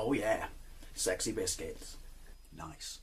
Oh yeah, sexy biscuits. Nice.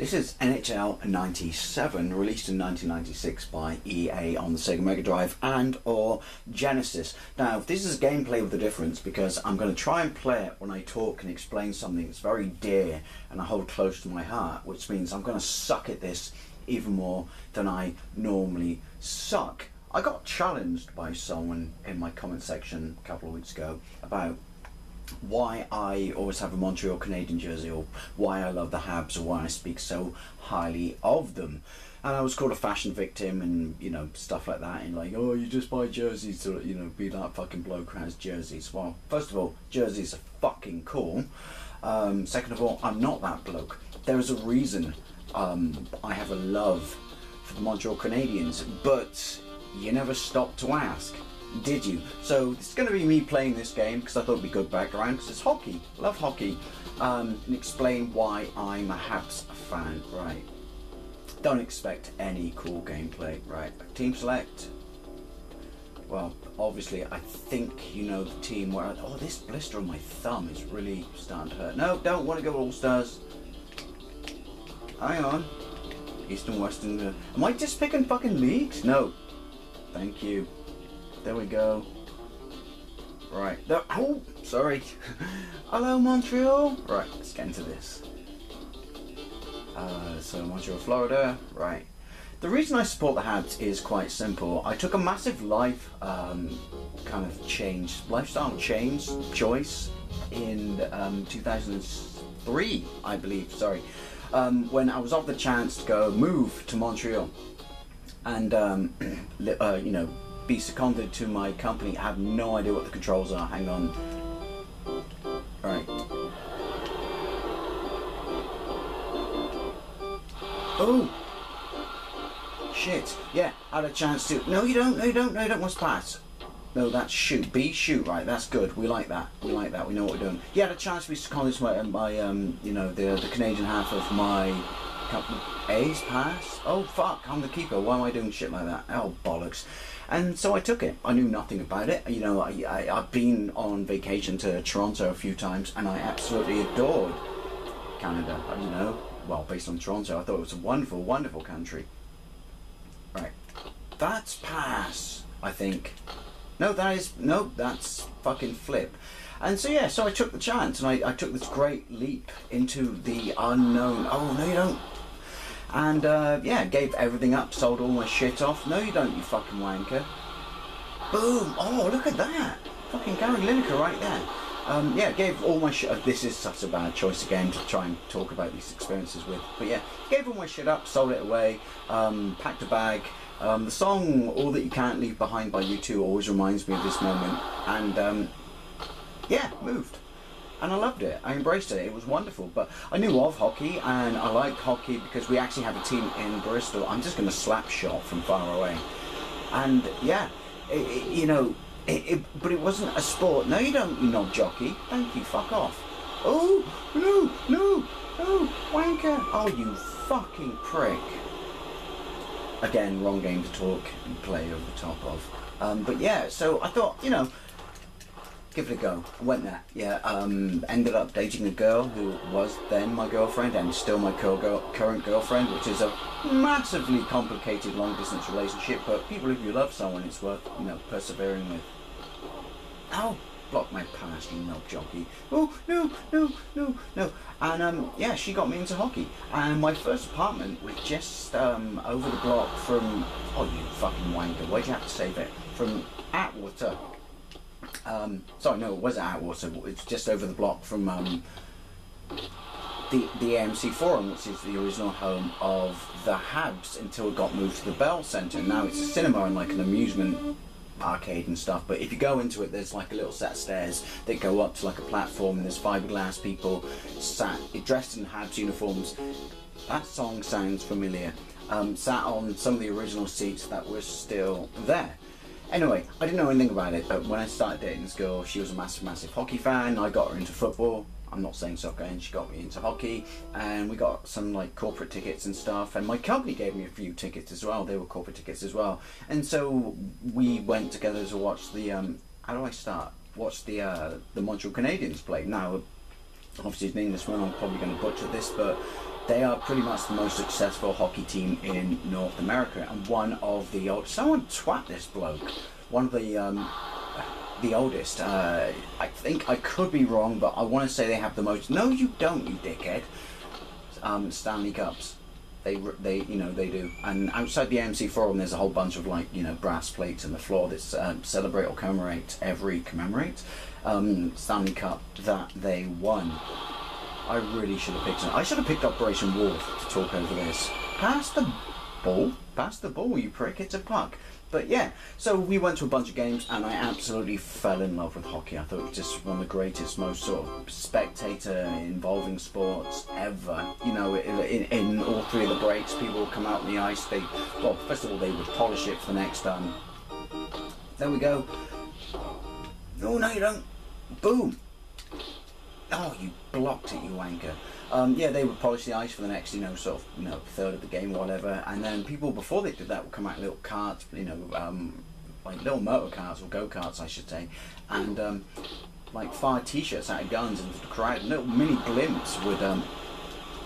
This is NHL 97, released in 1996 by EA on the Sega Mega Drive and or Genesis. Now, this is gameplay with a difference because I'm going to try and play it when I talk and explain something that's very dear and I hold close to my heart, which means I'm going to suck at this even more than I normally suck. I got challenged by someone in my comment section a couple of weeks ago about why I always have a Montreal Canadian jersey or why I love the Habs or why I speak so highly of them. And I was called a fashion victim and, you know, stuff like that. And like, oh, you just buy jerseys to, you know, be that fucking bloke who has jerseys. Well, first of all, jerseys are fucking cool. Um, second of all, I'm not that bloke. There is a reason um, I have a love for the Montreal Canadiens, but you never stop to ask did you? So it's going to be me playing this game because I thought it'd be good background because it's hockey. Love hockey. Um, and explain why I'm a Habs fan. Right. Don't expect any cool gameplay. Right. Team select. Well, obviously, I think you know the team where. Oh, this blister on my thumb is really starting to hurt. No, don't want to go All Stars. Hang on. Eastern, Western. Uh, am I just picking fucking leagues? No. Thank you. There we go. Right. No, oh, sorry. Hello, Montreal. Right, let's get into this. Uh, so, Montreal, Florida. Right. The reason I support the Habs is quite simple. I took a massive life um, kind of change, lifestyle change choice in um, 2003, I believe. Sorry, um, when I was offered the chance to go move to Montreal and um, uh, you know be seconded to my company. I have no idea what the controls are. Hang on. Right. Oh. Shit. Yeah, I had a chance to. No, you don't. No, you don't. No, you don't. What's pass? No, that's shoot. B shoot. Right. That's good. We like that. We like that. We know what we're doing. Yeah, I had a chance to be seconded to my, my um, you know, the the Canadian half of my couple A's pass. Oh fuck! I'm the keeper. Why am I doing shit like that? Oh bollocks! And so I took it. I knew nothing about it. You know, I, I I've been on vacation to Toronto a few times, and I absolutely adored Canada. You know, well, based on Toronto, I thought it was a wonderful, wonderful country. Right, that's pass. I think. No, that is no, that's fucking flip. And so yeah, so I took the chance and I, I took this great leap into the unknown. Oh no, you don't. And uh, yeah, gave everything up, sold all my shit off. No, you don't, you fucking wanker. Boom! Oh, look at that! Fucking Gary Lineker right there. Um, yeah, gave all my shit. This is such a bad choice again to try and talk about these experiences with. But yeah, gave all my shit up, sold it away, um, packed a bag. Um, the song "All That You Can't Leave Behind" by U2 always reminds me of this moment, and um, yeah, moved. And I loved it. I embraced it. It was wonderful. But I knew of hockey, and I like hockey because we actually have a team in Bristol. I'm just going to slap shot from far away, and yeah, it, it, you know, it, but it wasn't a sport. No, you don't, you knob jockey. Thank you. Fuck off. Oh no, no, no, wanker! Oh, you fucking prick. Again, wrong game to talk and play over the top of. Um, but yeah, so I thought, you know, give it a go. I went there. Yeah. Um, ended up dating a girl who was then my girlfriend and still my current girlfriend, which is a massively complicated long distance relationship. But people, if you love someone, it's worth you know persevering with. Oh, block my past knob jockey. Oh no, no, no, no. And um, yeah, she got me into hockey. And my first apartment was just um, over the block from. Oh, you fucking wanker! Why'd you have to save it? From Atwater. Um, sorry, no, it wasn't Atwater. It's just over the block from um, the the AMC Forum, which is the original home of the Habs until it got moved to the Bell Centre. Now it's a cinema and like an amusement arcade and stuff. But if you go into it, there's like a little set of stairs that go up to like a platform, and there's fiberglass people sat dressed in Habs uniforms. That song sounds familiar. Um, sat on some of the original seats that were still there. Anyway, I didn't know anything about it, but when I started dating this girl, she was a massive, massive hockey fan. I got her into football. I'm not saying soccer, and she got me into hockey. And we got some like corporate tickets and stuff. And my company gave me a few tickets as well. They were corporate tickets as well. And so we went together to watch the. Um, how do I start? Watch the uh, the Montreal Canadiens play. Now, obviously, as an Englishman, I'm probably going to butcher this, but they are pretty much the most successful hockey team in North America, and one of the old. Someone twat this bloke. One of the um, the oldest. Uh, I think I could be wrong, but I want to say they have the most. No, you don't, you dickhead. Um, Stanley Cups. They, they, you know, they do. And outside the AMC Forum, there's a whole bunch of like, you know, brass plates on the floor that um, celebrate or commemorate every commemorate um, Stanley Cup that they won. I really should have picked. I should have picked Operation Wolf to talk over this. Pass the ball. Pass the ball, you prick. It's a puck. But yeah, so we went to a bunch of games and I absolutely fell in love with hockey. I thought it was just one of the greatest, most sort of spectator involving sports ever. You know, in, in all three of the breaks, people would come out on the ice. They, well, first of all, they would polish it for the next um. There we go. No, no, you don't. Boom. Oh, you blocked it, you wanker. Um, yeah, they would polish the ice for the next, you know, sort of, you know, third of the game or whatever. And then people before they did that would come out little carts, you know, um, like little motor carts or go karts, I should say, and um, like fire T-shirts out of guns and the crowd. Little mini blimps would, um,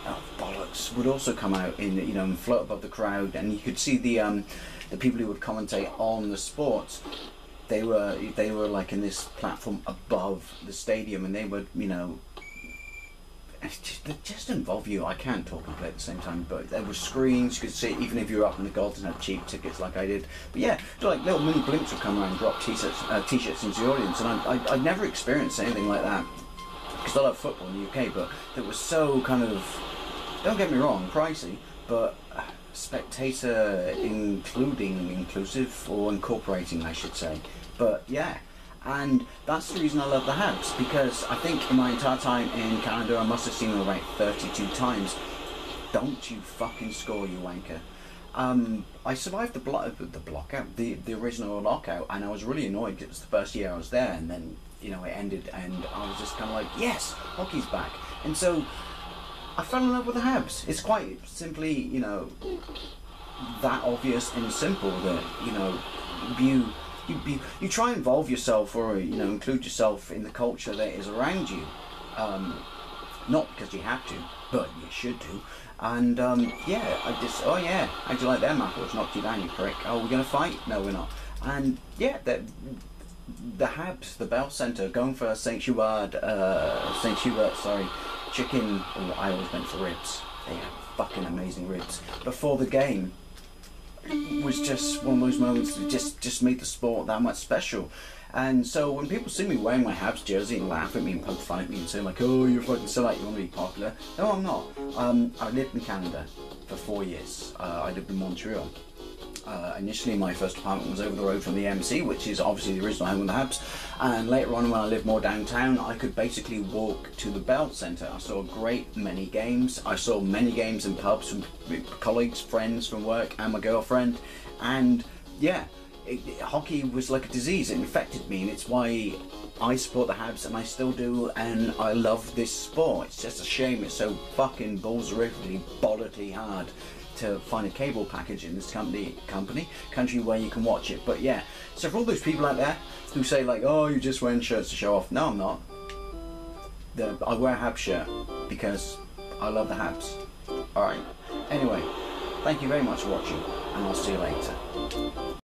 oh bollocks, would also come out in, you know, and float above the crowd, and you could see the um, the people who would commentate on the sports they were they were like in this platform above the stadium and they would you know just, just involve you. I can't talk and play at the same time, but there were screens. You could see even if you were up in the gold and had cheap tickets like I did. But yeah, like little mini blimps would come around, and drop t-shirts, uh, t-shirts into the audience, and I, I, I'd never experienced anything like that because I love football in the UK, but it was so kind of don't get me wrong, pricey, but spectator including inclusive or incorporating, I should say. But yeah, and that's the reason I love the Habs because I think in my entire time in Canada, I must have seen them about 32 times. Don't you fucking score, you wanker. Um, I survived the blo- the blockout, the the original lockout, and I was really annoyed. It was the first year I was there, and then you know it ended, and I was just kind of like, yes, hockey's back, and so I fell in love with the Habs. It's quite simply, you know, that obvious and simple that you know you you, you, try and involve yourself or you know include yourself in the culture that is around you. Um, not because you have to but you should do. And um, yeah I just oh yeah how'd you like them apples? Knocked you down you prick. Oh we're gonna fight? No we're not. And yeah the Habs the Bell Centre going for Saint Hubert uh, Hubert sorry chicken oh, I always went for ribs they had fucking amazing ribs before the game it was just one of those moments that just just made the sport that much special. And so when people see me wearing my Habs jersey and laugh at me and poke fun at me and say like, "Oh, you're fucking so like you want to be popular," no, I'm not. Um, I lived in Canada for four years. Uh, I lived in Montreal. Uh, initially, my first apartment was over the road from the MC, which is obviously the original home of the Habs. And later on, when I lived more downtown, I could basically walk to the Bell Centre. I saw a great many games. I saw many games in pubs from colleagues, friends from work, and my girlfriend. And yeah, it, it- hockey was like a disease. It infected me, and it's why I support the Habs, and I still do. And I love this sport. It's just a shame it's so fucking balls bollockly hard to find a cable package in this company company country where you can watch it. But yeah, so for all those people out there who say like, "Oh, you're just wearing shirts to show off," no, I'm not. The, I wear a Habs shirt because I love the Habs. All right. Anyway, thank you very much for watching, and I'll see you later.